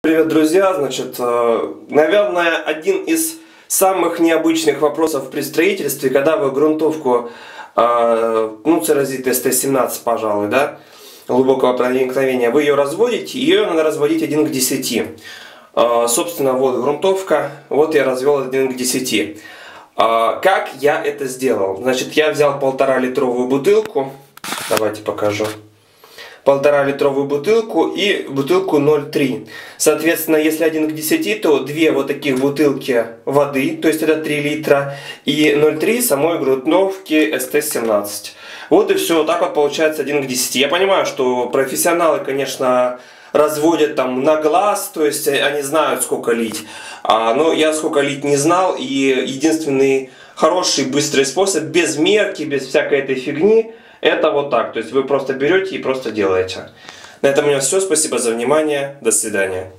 Привет, друзья! Значит, э, наверное, один из самых необычных вопросов при строительстве, когда вы грунтовку, э, ну, церозит СТ-17, пожалуй, да, глубокого проникновения, вы ее разводите, ее надо разводить 1 к 10. Э, собственно, вот грунтовка, вот я развел 1 к 10. Как я это сделал? Значит, я взял полтора литровую бутылку, давайте покажу полтора литровую бутылку и бутылку 0,3. Соответственно, если 1 к 10, то две вот таких бутылки воды, то есть это 3 литра, и 0,3 самой грудновки ST17. Вот и все, так вот получается 1 к 10. Я понимаю, что профессионалы, конечно, разводят там на глаз, то есть они знают, сколько лить. А, но я сколько лить не знал, и единственный хороший быстрый способ, без мерки, без всякой этой фигни, это вот так. То есть вы просто берете и просто делаете. На этом у меня все. Спасибо за внимание. До свидания.